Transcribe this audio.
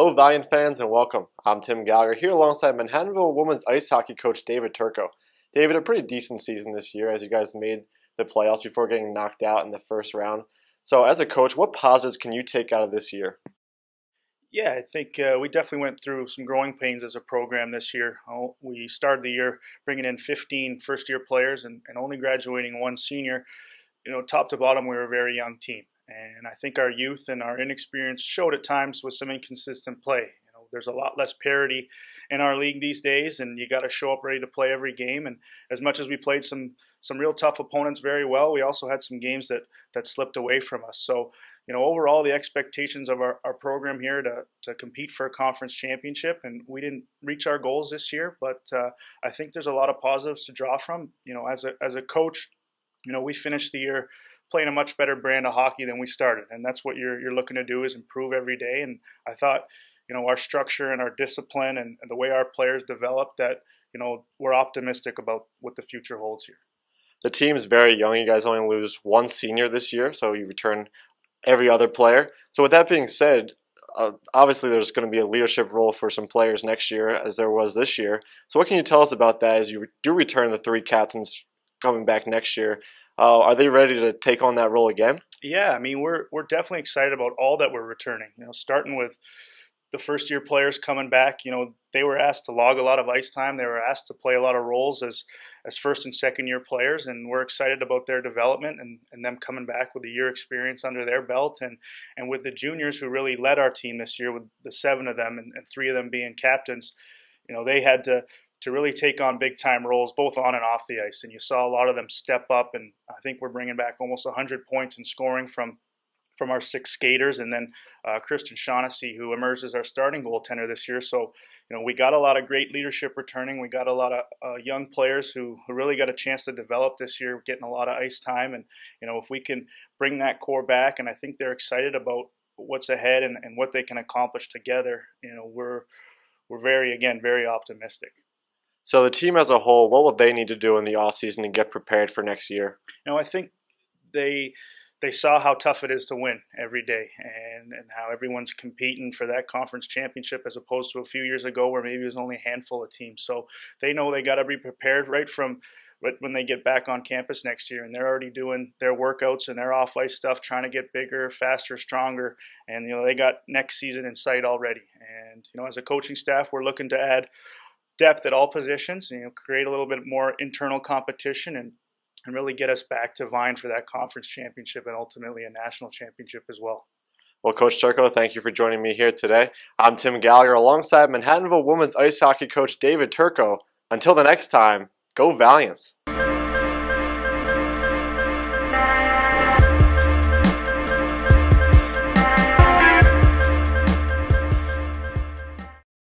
Hello, Valiant fans, and welcome. I'm Tim Gallagher here alongside Manhattanville women's ice hockey coach David Turco. David, a pretty decent season this year as you guys made the playoffs before getting knocked out in the first round. So, as a coach, what positives can you take out of this year? Yeah, I think uh, we definitely went through some growing pains as a program this year. Oh, we started the year bringing in 15 first year players and, and only graduating one senior. You know, top to bottom, we were a very young team. And I think our youth and our inexperience showed at times with some inconsistent play. You know, there's a lot less parity in our league these days, and you got to show up ready to play every game. And as much as we played some some real tough opponents very well, we also had some games that that slipped away from us. So, you know, overall, the expectations of our, our program here to to compete for a conference championship, and we didn't reach our goals this year, but uh, I think there's a lot of positives to draw from. You know, as a as a coach, you know, we finished the year playing a much better brand of hockey than we started, and that's what you're you're looking to do is improve every day. And I thought, you know, our structure and our discipline and, and the way our players develop, that you know, we're optimistic about what the future holds here. The team is very young. You guys only lose one senior this year, so you return every other player. So with that being said, uh, obviously there's going to be a leadership role for some players next year as there was this year. So what can you tell us about that as you do return the three captains coming back next year? Uh, are they ready to take on that role again? Yeah, I mean we're we're definitely excited about all that we're returning. You know, starting with the first year players coming back, you know, they were asked to log a lot of ice time. They were asked to play a lot of roles as as first and second year players, and we're excited about their development and, and them coming back with a year experience under their belt, and and with the juniors who really led our team this year, with the seven of them and, and three of them being captains. You know, they had to to really take on big time roles, both on and off the ice. And you saw a lot of them step up, and I think we're bringing back almost 100 points in scoring from from our six skaters, and then uh, Kristen Shaughnessy, who emerged as our starting goaltender this year. So, you know, we got a lot of great leadership returning. We got a lot of uh, young players who, who really got a chance to develop this year, getting a lot of ice time. And, you know, if we can bring that core back, and I think they're excited about what's ahead and, and what they can accomplish together, you know, we're, we're very, again, very optimistic. So the team as a whole, what will they need to do in the offseason to get prepared for next year? You know, I think they they saw how tough it is to win every day and, and how everyone's competing for that conference championship as opposed to a few years ago where maybe it was only a handful of teams. So they know they got to be prepared right from when they get back on campus next year and they're already doing their workouts and their off ice stuff trying to get bigger, faster, stronger and you know they got next season in sight already. And you know as a coaching staff we're looking to add depth at all positions, you know, create a little bit more internal competition and and really get us back to vying for that conference championship and ultimately a national championship as well. Well, Coach Turco, thank you for joining me here today. I'm Tim Gallagher alongside Manhattanville women's ice hockey coach David Turco. Until the next time, go Valiants.